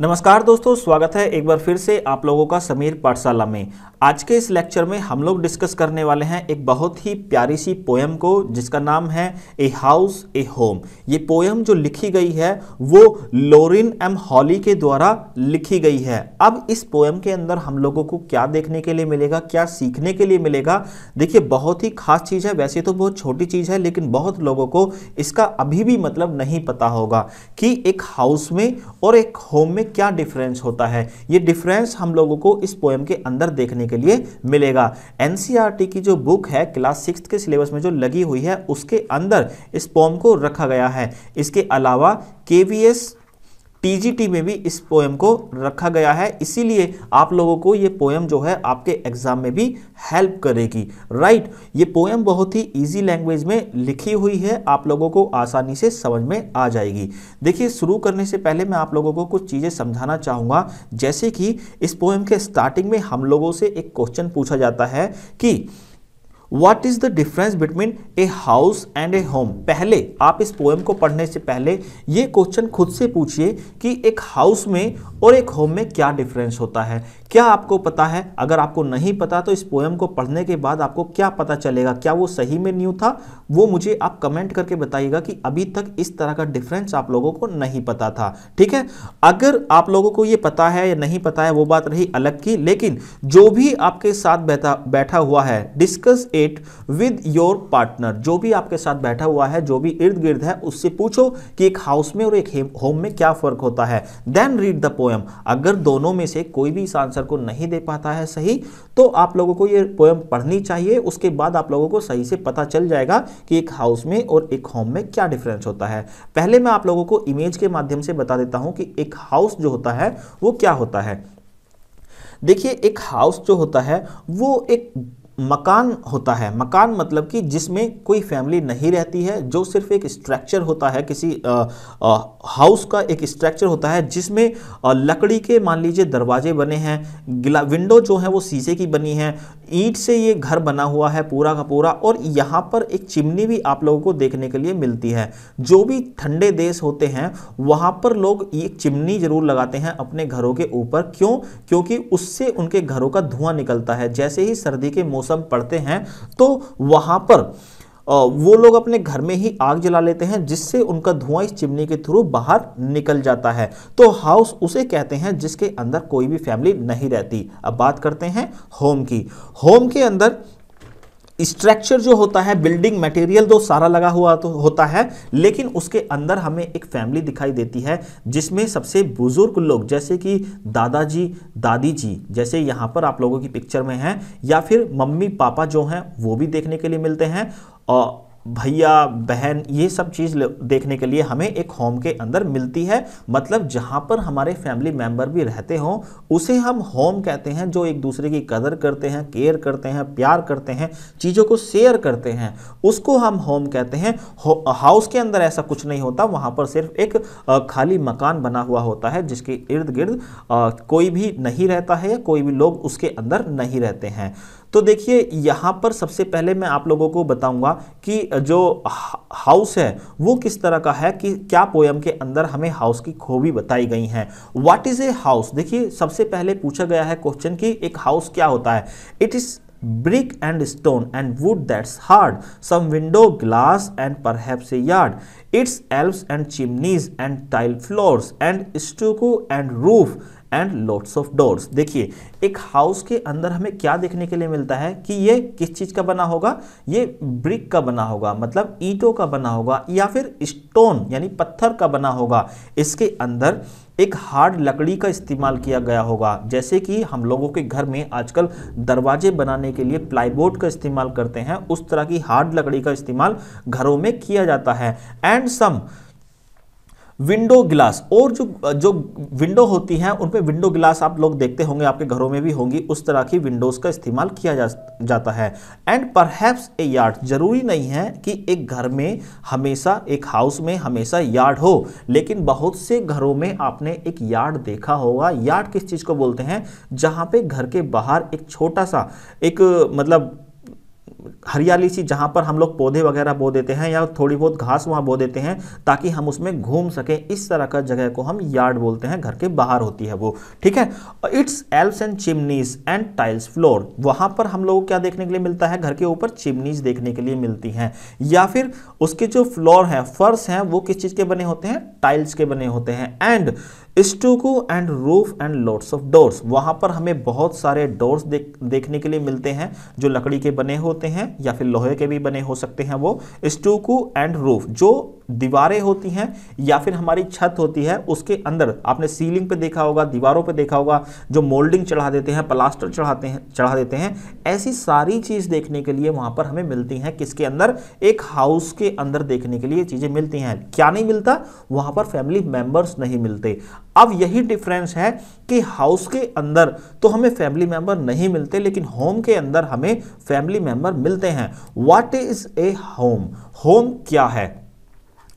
नमस्कार दोस्तों, स्वागत है एक बार फिर से आप लोगों का समीर पाठशाला में। आज के इस लेक्चर में हम लोग डिस्कस करने वाले हैं एक बहुत ही प्यारी सी पोयम को, जिसका नाम है ए हाउस ए होम ये पोयम जो लिखी गई है, वो लोरिन एम हॉली के द्वारा लिखी गई है। अब इस पोयम के अंदर हम लोगों को क्या देखने के लिए मिलेगा, क्या सीखने के लिए मिलेगा? देखिए, बहुत ही खास चीज़ है, वैसे तो बहुत छोटी चीज़ है, लेकिन बहुत लोगों को इसका अभी भी मतलब नहीं पता होगा कि एक हाउस में और एक होम में क्या डिफरेंस होता है? ये डिफरेंस हम लोगों को इस पोएम के अंदर देखने के लिए मिलेगा। एनसीईआरटी की जो बुक है क्लास सिक्स के सिलेबस में जो लगी हुई है, उसके अंदर इस पोएम को रखा गया है। इसके अलावा केवीएस टीजीटी में भी इस पोएम को रखा गया है। इसीलिए आप लोगों को ये पोएम जो है आपके एग्ज़ाम में भी हेल्प करेगी। राइट ये पोएम बहुत ही इजी लैंग्वेज में लिखी हुई है। आप लोगों को आसानी से समझ में आ जाएगी। देखिए, शुरू करने से पहले मैं आप लोगों को कुछ चीज़ें समझाना चाहूँगा। जैसे कि इस पोएम के स्टार्टिंग में हम लोगों से एक क्वेश्चन पूछा जाता है कि what is the difference between a house and a home पहले आप इस पोएम को पढ़ने से पहले ये क्वेश्चन खुद से पूछिए कि एक हाउस में और एक होम में क्या डिफरेंस होता है। क्या आपको पता है? अगर आपको नहीं पता तो इस पोएम को पढ़ने के बाद आपको क्या पता चलेगा? क्या वो सही में न्यू था? वो मुझे आप कमेंट करके बताइएगा कि अभी तक इस तरह का डिफरेंस आप लोगों को नहीं पता था। ठीक है? अगर आप लोगों को ये पता है या नहीं पता है, वो बात रही अलग की, लेकिन जो भी आपके साथ बैठा बैठा हुआ है discuss it with your partner जो भी आपके साथ बैठा हुआ है, जो भी इर्द गिर्द है, उससे पूछो कि एक हाउस में और एक होम में क्या फ़र्क होता है। देन रीड द पोएम अगर दोनों में से कोई भी इस आंसर को नहीं दे पाता है सही तो आप लोगों को ये पोएम पढ़नी चाहिए। उसके बाद आप लोगों को सही से पता चल जाएगा कि एक हाउस में और एक होम में क्या डिफरेंस होता है। पहले मैं आप लोगों को इमेज के माध्यम से बता देता हूँ कि एक हाउस जो होता है, वो क्या होता है। देखिए, एक हाउस जो होता है, वो एक मकान होता है। मकान मतलब कि जिसमें कोई फैमिली नहीं रहती है, जो सिर्फ़ एक स्ट्रक्चर होता है, किसी हाउस का एक स्ट्रक्चर होता है, जिसमें लकड़ी के मान लीजिए दरवाजे बने हैं विंडो जो है वो शीशे की बनी है ईंट से ये घर बना हुआ है पूरा का पूरा और यहाँ पर एक चिमनी भी आप लोगों को देखने के लिए मिलती है। जो भी ठंडे देश होते हैं, वहाँ पर लोग एक चिमनी ज़रूर लगाते हैं अपने घरों के ऊपर। क्यों? क्योंकि उससे उनके घरों का धुआँ निकलता है। जैसे ही सर्दी के मौसम पड़ते हैं तो वहाँ पर वो लोग अपने घर में ही आग जला लेते हैं, जिससे उनका धुआँ इस चिमनी के थ्रू बाहर निकल जाता है। तो हाउस उसे कहते हैं जिसके अंदर कोई भी फैमिली नहीं रहती। अब बात करते हैं होम की। होम के अंदर स्ट्रक्चर जो होता है बिल्डिंग मटेरियल तो सारा लगा हुआ तो होता है, लेकिन उसके अंदर हमें एक फैमिली दिखाई देती है, जिसमें सबसे बुज़ुर्ग लोग, जैसे कि दादाजी दादी जी जैसे यहाँ पर आप लोगों की पिक्चर में हैं, या फिर मम्मी पापा जो हैं, वो भी देखने के लिए मिलते हैं, और भैया, बहन, ये सब चीज़ देखने के लिए हमें एक होम के अंदर मिलती है। मतलब जहाँ पर हमारे फैमिली मेंबर भी रहते हों, उसे हम होम कहते हैं, जो एक दूसरे की कदर करते हैं केयर करते हैं, प्यार करते हैं, चीज़ों को शेयर करते हैं। उसको हम होम कहते हैं। हाउस के अंदर ऐसा कुछ नहीं होता, वहाँ पर सिर्फ़ एक खाली मकान बना हुआ होता है, जिसके इर्द गिर्द कोई भी नहीं रहता है या कोई भी लोग उसके अंदर नहीं रहते हैं। तो देखिए, यहाँ पर सबसे पहले मैं आप लोगों को बताऊँगा कि जो हाउस है, वो किस तरह का है कि क्या पोयम के अंदर हमें हाउस की खूबी बताई गई हैं। व्हाट इज़ ए हाउस देखिए, सबसे पहले पूछा गया है क्वेश्चन कि एक हाउस क्या होता है? It is brick and stone and wood that's hard some window glass and पर yard it's halls and chimneys and tile floor and stucco and roof and lots of doors देखिए, एक house के अंदर हमें क्या देखने के लिए मिलता है कि ये किस चीज़ का बना होगा? ये ब्रिक का बना होगा मतलब ईंटों का बना होगा या फिर स्टोन यानी पत्थर का बना होगा। इसके अंदर एक हार्ड लकड़ी का इस्तेमाल किया गया होगा। जैसे कि हम लोगों के घर में आजकल दरवाजे बनाने के लिए प्लाईबोर्ड का इस्तेमाल करते हैं, उस तरह की हार्ड लकड़ी का इस्तेमाल घरों में किया जाता है। एंड सम विंडो ग्लास और जो जो विंडो होती हैं, उन पर विंडो ग्लास आप लोग देखते होंगे, आपके घरों में भी होंगी, उस तरह की विंडोज़ का इस्तेमाल किया जा, जाता है। एंड परहैप्स ए यार्ड ज़रूरी नहीं है कि एक घर में हमेशा, एक हाउस में हमेशा यार्ड हो, लेकिन बहुत से घरों में आपने एक यार्ड देखा होगा। यार्ड किस चीज़ को बोलते हैं? जहाँ पे घर के बाहर एक छोटा सा, एक मतलब हरियाली सी जहाँ पर हम लोग पौधे वगैरह बो देते हैं या थोड़ी बहुत घास वहाँ बो देते हैं ताकि हम उसमें घूम सकें। इस तरह का जगह को हम यार्ड बोलते हैं, घर के बाहर होती है वो। ठीक है? It's halls and chimneys and tiles floor वहाँ पर हम लोगों क्या देखने के लिए मिलता है? घर के ऊपर चिमनीज देखने के लिए मिलती हैं। या फिर उसके जो फ्लोर है, फर्श हैं, वो किस चीज़ के बने होते हैं? टाइल्स के बने होते हैं। And stucco and roof and lots of doors वहाँ पर हमें बहुत सारे डोर्स देख, देखने के लिए मिलते हैं, जो लकड़ी के बने होते हैं या फिर लोहे के भी बने हो सकते हैं वो। स्टूको एंड रूफ जो दीवारें होती हैं या फिर हमारी छत होती है, उसके अंदर, आपने सीलिंग पे देखा होगा, दीवारों पे देखा होगा, जो मोल्डिंग चढ़ा देते हैं प्लास्टर चढ़ाते हैं, चढ़ा देते हैं, ऐसी सारी चीज़ देखने के लिए वहाँ पर हमें मिलती हैं, किसके अंदर? एक हाउस के अंदर देखने के लिए चीज़ें मिलती हैं। क्या नहीं मिलता? वहाँ पर फैमिली मेंबर्स नहीं मिलते। अब यही डिफरेंस है कि हाउस के अंदर तो हमें फैमिली मेंबर नहीं मिलते, लेकिन होम के अंदर हमें फैमिली मेंबर मिलते हैं। What is a home home क्या है?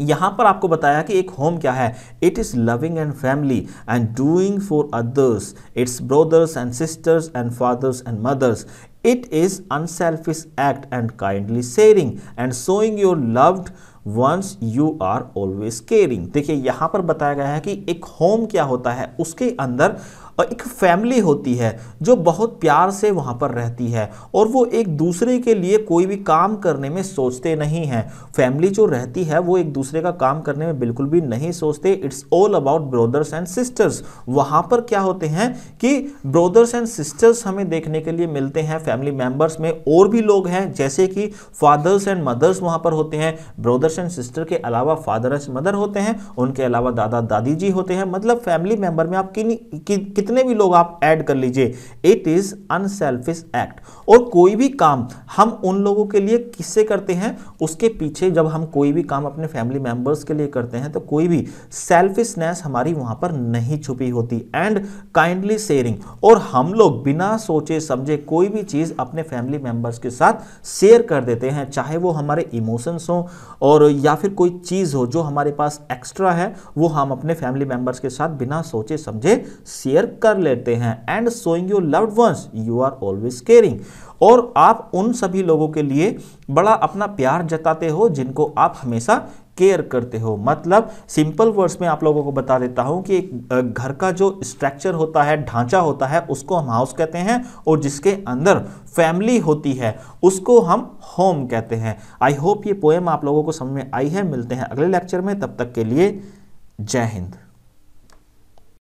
यहाँ पर आपको बताया कि एक होम क्या है? It is loving and family and doing for others it's brothers and sisters and fathers and mothers it is unselfish act and kindly sharing and showing your loved ones you are always caring देखिए, यहाँ पर बताया गया है कि एक home क्या होता है? उसके अंदर एक फैमिली होती है जो बहुत प्यार से वहाँ पर रहती है और वो एक दूसरे के लिए कोई भी काम करने में सोचते नहीं हैं। फैमिली जो रहती है वो एक दूसरे का काम करने में बिल्कुल भी नहीं सोचते। It's all about brothers and sisters वहाँ पर क्या होते हैं कि ब्रोदर्स एंड सिस्टर्स हमें देखने के लिए मिलते हैं। फैमिली मेंबर्स में और भी लोग हैं जैसे कि फादर्स एंड मदर्स वहाँ पर होते हैं। ब्रोदर्स एंड सिस्टर के अलावा फादर एंड मदर होते हैं। उनके अलावा दादा दादी जी होते हैं। मतलब फैमिली मेंबर में आप किन कि, कितने भी लोग आप ऐड कर लीजिए इट इज़ अनसेल्फिश एक्ट और कोई भी काम हम उन लोगों के लिए किससे करते हैं? उसके पीछे जब हम कोई भी काम अपने फैमिली मेंबर्स के लिए करते हैं तो कोई भी सेल्फिशनेस हमारी वहाँ पर नहीं छुपी होती. एंड काइंडली शेयरिंग और हम लोग बिना सोचे, समझे कोई भी चीज़ अपने फैमिली मेंबर्स के साथ शेयर कर देते हैं, चाहे वो हमारे इमोशंस हो और या फिर कोई चीज़ हो जो हमारे पास एक्स्ट्रा है, वो हम अपने फैमिली मेंबर्स के साथ बिना सोचे, समझे शेयर कर लेते हैं and showing your loved ones you are always caring और आप उन सभी लोगों के लिए बड़ा अपना प्यार जताते हो, जिनको आप हमेशा केयर करते हो। मतलब सिंपल वर्ड्स में आप लोगों को बता देता हूँ कि एक घर का जो स्ट्रक्चर होता है, ढांचा होता है, उसको हम हाउस कहते हैं और जिसके अंदर फैमिली होती है, उसको हम होम कहते हैं। आई होप ये पोएम आप लोगों को समझ में आई है। मिलते हैं अगले लेक्चर में। तब तक के लिए जय हिंद।